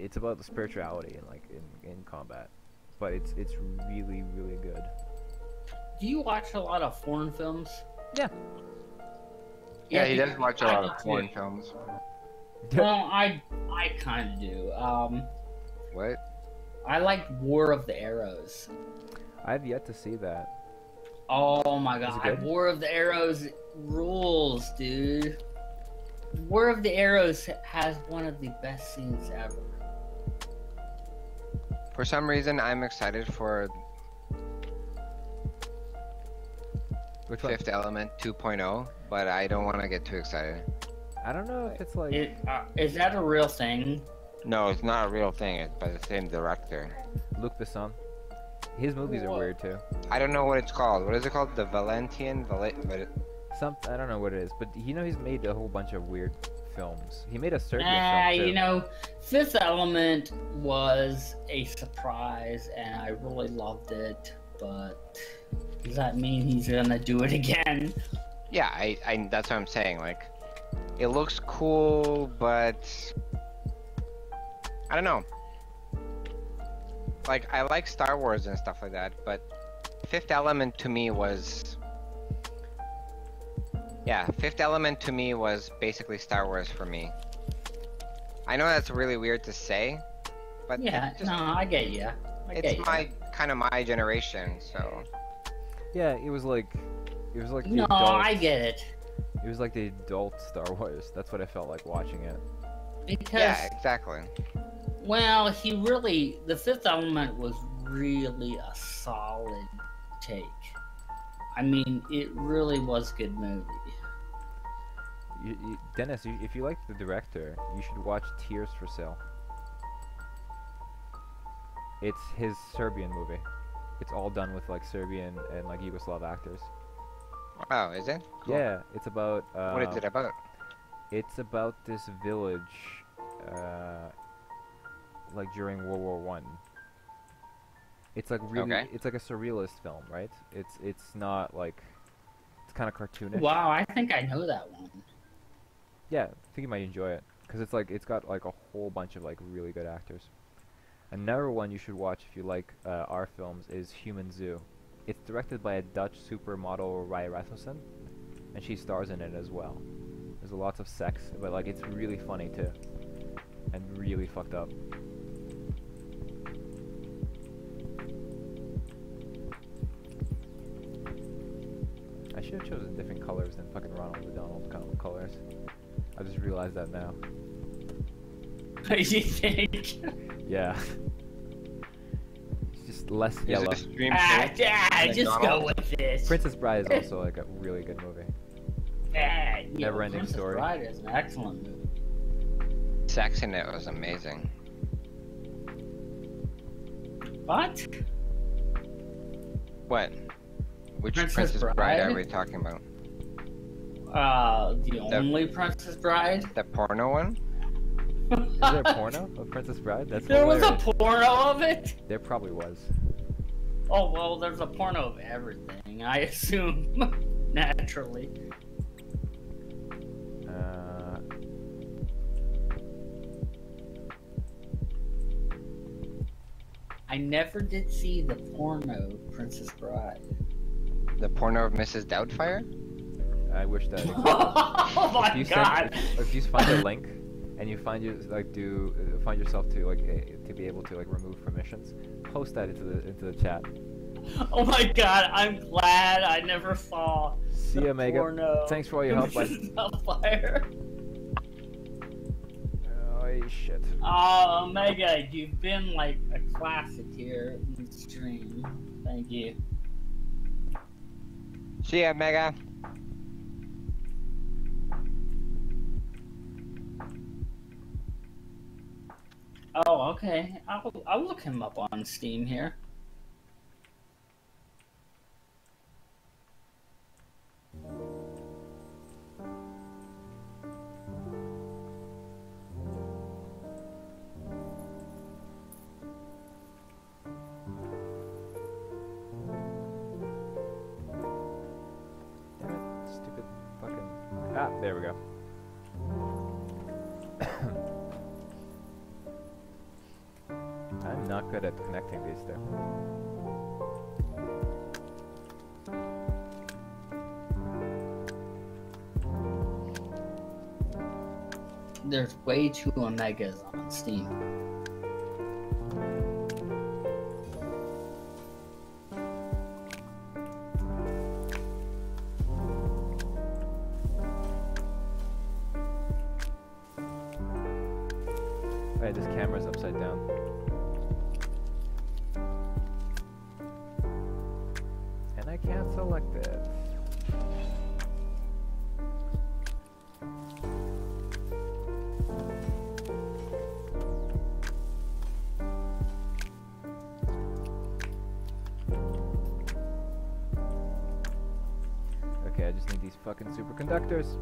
it's about the spirituality and like in, in combat, but it's it's really really good. Do you watch a lot of foreign films? Yeah. Yeah, he does watch a lot do of foreign too. films. Well, I I kind of do. Um, What? I like War of the Arrows. I've yet to see that. Oh my Is god, good? War of the Arrows rules, dude. War of the Arrows has one of the best scenes ever. For some reason, I'm excited for Which one? Fifth Element 2.0, but I don't want to get too excited. I don't know if it's like It, uh, is that a real thing? No, it's not a real thing. It's by the same director. Luc Besson. His movies are weird too. I don't know what it's called. What is it called? The Valentian? Val- but it, Some I don't know what it is, but you know he's made a whole bunch of weird films. He made a Serbia Ah, film too. you know, Fifth Element was a surprise, and I really loved it. But does that mean he's gonna do it again? yeah, I, I, that's what I'm saying. Like, it looks cool, but I don't know. Like, I like Star Wars and stuff like that, but Fifth Element to me was. Yeah, Fifth Element to me was basically Star Wars for me. I know that's really weird to say, but Yeah, just- no, I get you. I it's get you. my kind of my generation, so Yeah, it was like it was like the No, adult, I get it It was like the adult Star Wars. That's what I felt like watching it. because yeah, exactly. well, he really the Fifth Element was really a solid take. I mean, it really was a good movie. You, you, Dennis, you, if you like the director, you should watch Tears for Sale. It's his Serbian movie. It's all done with like Serbian and like Yugoslav actors. Wow, is it? Cool. Yeah, it's about. Uh, What is it about? It's about this village, uh, like during World War One. It's like really, Okay. it's like a surrealist film, right? It's it's not like, it's kind of cartoonish. Wow, I think I know that one. Yeah, I think you might enjoy it because it's like it's got like a whole bunch of like really good actors. Another one you should watch if you like uh, our films is Human Zoo. It's directed by a Dutch supermodel Rie Rasmussen, and she stars in it as well. There's a lots of sex, but like it's really funny too, and really fucked up. Should have chosen different colors than fucking Ronald McDonald co- colors. I just realized that now. What do you think? Yeah. it's just less Is yellow. it ah, Shade? ah, just go with this. Princess Bride is also like a really good movie. Ah, yeah, Never-ending Princess Story. Bride is an excellent movie. Sex in it was amazing. What? What? Which Princess Princess, Bride? Bride? are we talking about? Uh, the only Princess Bride? The porno one? Is there a porno of Princess Bride? That's There was a porno of it? There probably was. Oh, well, there's a porno of everything, I assume. Naturally. Uh, I never did see the porno Princess Bride. The porno of Mrs. Doubtfire? I wish that. oh my if you god! Send, if you find a link and you find you like do uh, find yourself to like uh, to be able to like remove permissions, post that into the into the chat. Oh my god, I'm glad I never saw See the ya, Megan. porno. Thanks for all your help, bud. Mrs. Doubtfire. Oh shit. Oh, Omega, you've been like a classic here in the stream. Thank you. See ya, Mega. Oh, okay. I'll, I'll look him up on Steam here. There we go. I'm not good at connecting these two. There's way two Omegas on Steam. And select it. Okay, I just need these fucking superconductors.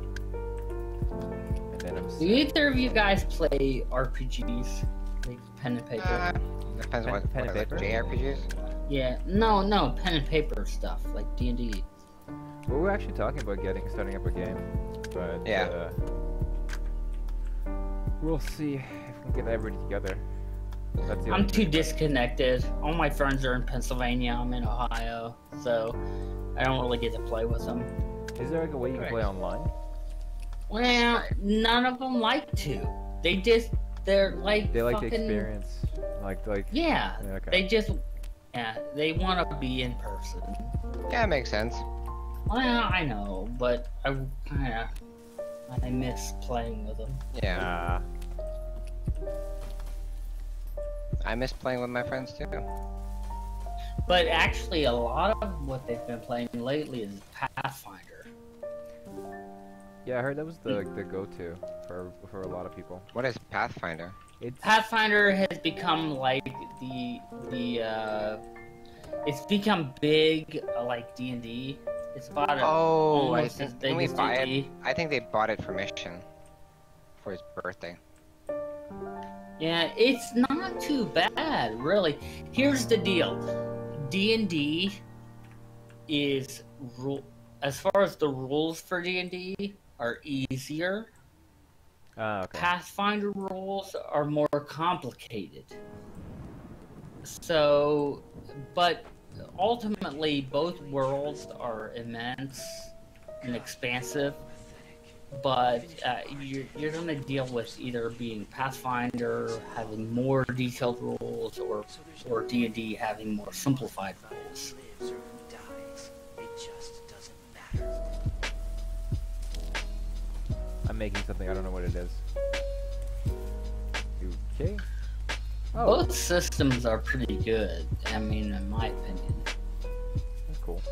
And then I'm Do either of you guys play RPGs? Like pen and paper? Uh, depends Pen- on what, pen what and are the paper? JRPGs. Yeah, no, no, pen and paper stuff, like D&D. Well, we're actually talking about getting starting up a game, but Yeah. uh, we'll see if we can get everybody together. That's the I'm too thing. disconnected. All my friends are in Pennsylvania, I'm in Ohio, so I don't really get to play with them. Is there like a way you can Right. play online? Well, none of them like to. They just, they're like They like fucking, the experience, like like. Yeah, Yeah, okay. they just, yeah, they want to be in person. Yeah, it makes sense. Well, I know, but I kind of, I miss playing with them. Yeah, uh. I miss playing with my friends too. But actually, a lot of what they've been playing lately is Pathfinder. Yeah, I heard that was the mm. the go-to for for a lot of people. What is Pathfinder? It's Pathfinder has become like the the uh, it's become big uh, like D and D. It's about a, Oh, I think big didn't we buy it? I think they bought it for Mission for his birthday. Yeah, it's not too bad, really. Here's the deal: D and D is rule as far as the rules for D and D are easier. Ah okay. Pathfinder rules are more complicated. So, but ultimately, both worlds are immense and expansive. But uh, you're, you're going to deal with either being Pathfinder having more detailed rules, or or D and D having more simplified rules. I'm making something. I don't know what it is. Okay. Oh, Both systems are pretty good. I mean, in my opinion. that's cool.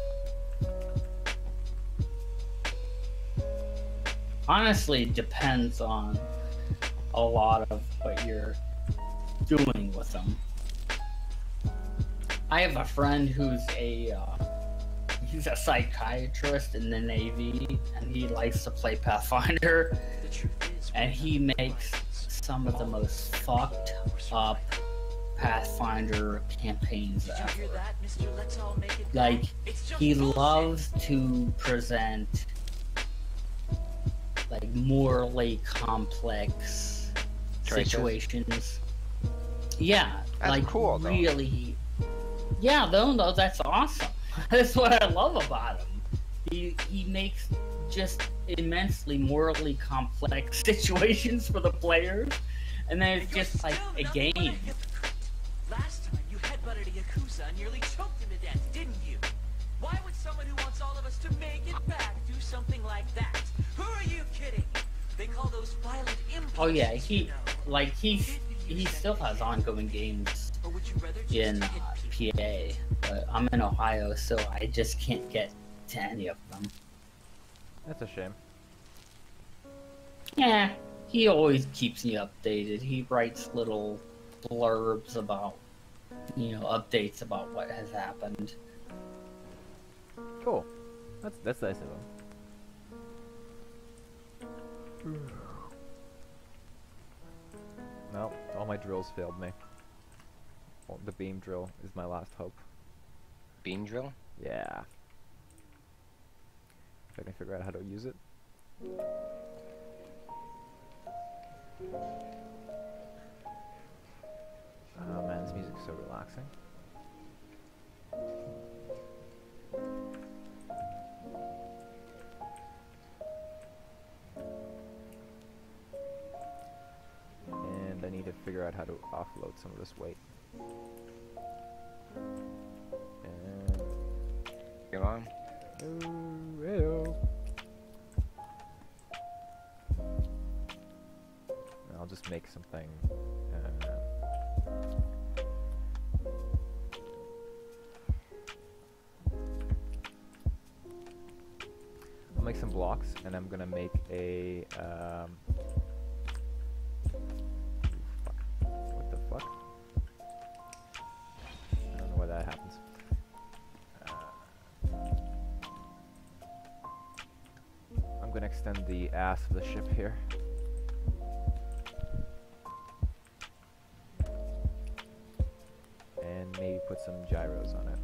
honestly it depends on a lot of what you're doing with them. I have a friend who's a uh, he's a psychiatrist in the Navy, and he likes to play Pathfinder, The truth is, and he makes some of the most fucked up Pathfinder campaigns ever. hear that, Mister? Let's all make it. Like he loves to present like morally complex Choices. situations. Yeah, That's like cool, though. really. Yeah, though, no, that's awesome. that's what I love about him. He he makes just immensely morally complex situations for the players, and then it's just like a game. Last time you headbutted a Yakuza and nearly choked him to death, didn't you? Why would someone who wants all of us to make it back do something like that? Who are you kidding? They call those violent impulses. Oh yeah, he like he's he still has ongoing games Or would you rather just in uh, PA, but I'm in Ohio, so I just can't get to any of them. That's a shame. Yeah, he always keeps me updated. He writes little blurbs about, you know, updates about what has happened. Cool. That's that's nice of him. No, all my drills failed me. Well, the beam drill is my last hope. Beam drill? Yeah. If I can figure out how to use it. Oh man, this music is so relaxing. And I need to figure out how to offload some of this weight. I'll just make something. Uh, I'll make some blocks, and I'm gonna make a. Um, extend the ass of the ship here. And maybe put some gyros on it.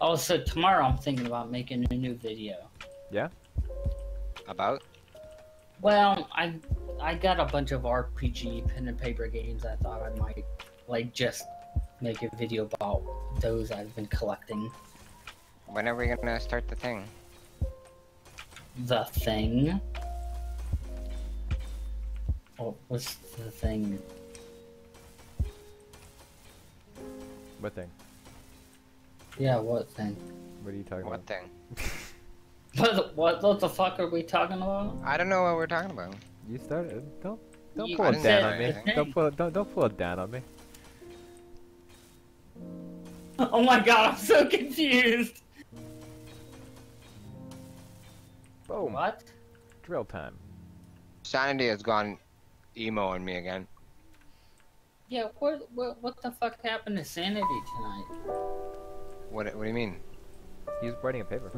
Oh, so tomorrow I'm thinking about making a new video. Yeah? About? Well, I I got a bunch of RPG pen and paper games. I thought I might like just make a video about those I've been collecting. When are we gonna start the thing? The thing. Oh, what's the thing? What thing? Yeah, what thing? What are you talking What about? thing? What, thing? what, what the fuck are we talking about? I don't know what we're talking about. You started. Don't don't You pull a didn't Dan on me. Don't pull don't don't pull a Dan on me. Oh my god, I'm so confused! Boom. What? Drill time. Sanity has gone emo on me again. Yeah, what, what, what the fuck happened to Sanity tonight? What? What do you mean? He's writing a paper.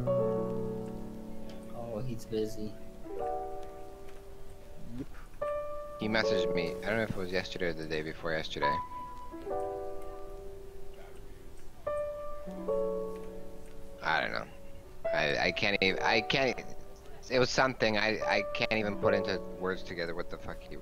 Oh, he's busy. Yep. He messaged me. I don't know if it was yesterday or the day before yesterday. I I can't even. I can't. It was something I I can't even put into words together. What the fuck he?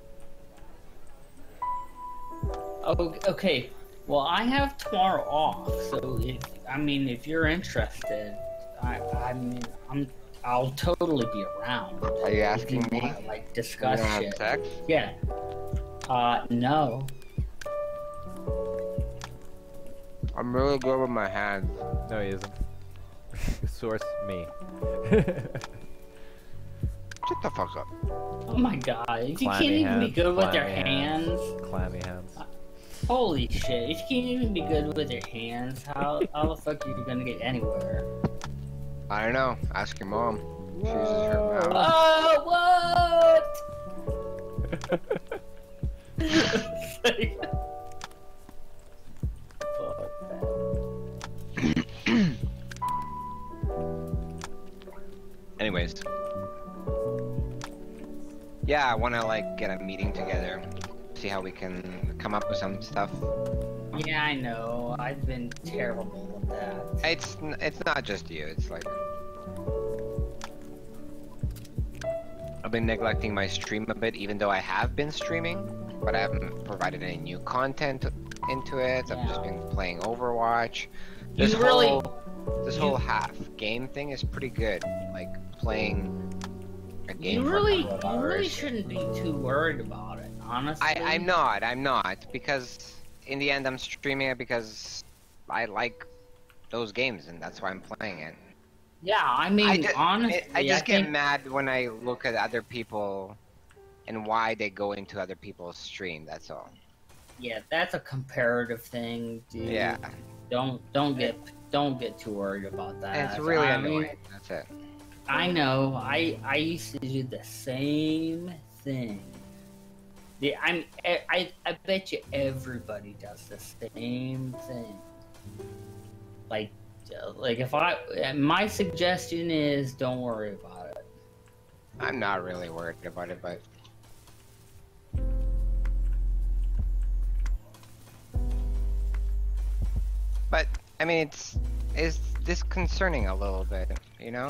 Oh, okay. Well, I have tomorrow off, so if I mean, if you're interested, I I mean, I'm I'll totally be around. Are you We asking can, me? uh, Like You discuss gonna shit. sex? Yeah. Uh, no. I'm really good with my hands. No, he isn't. Source me. Shut the fuck up. Oh my god, if you can't Clammy even be good with your hands. hands. Clammy hands. Uh, holy shit, if you can't even be good with your hands, how, how the fuck are you gonna get anywhere? I don't know. Ask your mom. She uses her mouth. Oh, what? Anyways. Yeah, I want to like get a meeting together, see how we can come up with some stuff. Yeah, I know. I've been terrible with that. It's it's not just you. It's like I've been neglecting my stream a bit, even though I have been streaming, but I haven't provided any new content into it. I've just been playing Overwatch. You This really- whole this you- whole half game thing is pretty good. Like playing a game. You really, you really shouldn't be too worried about it, honestly. I, I'm not. I'm not because in the end I'm streaming it because I like those games and that's why I'm playing it. Yeah, I mean, I, ju- honestly, I just get think- mad when I look at other people and why they go into other people's stream. That's all. Yeah, that's a comparative thing, dude. Yeah, Don't don't get don't get too worried about that. and it's really I mean, annoying. That's it. I know. I I used to do the same thing. The, I'm I, I bet you everybody does the same thing. Like like if I my suggestion is don't worry about it. I'm not really worried about it, but but I mean it's it's disconcerting a little bit, you know.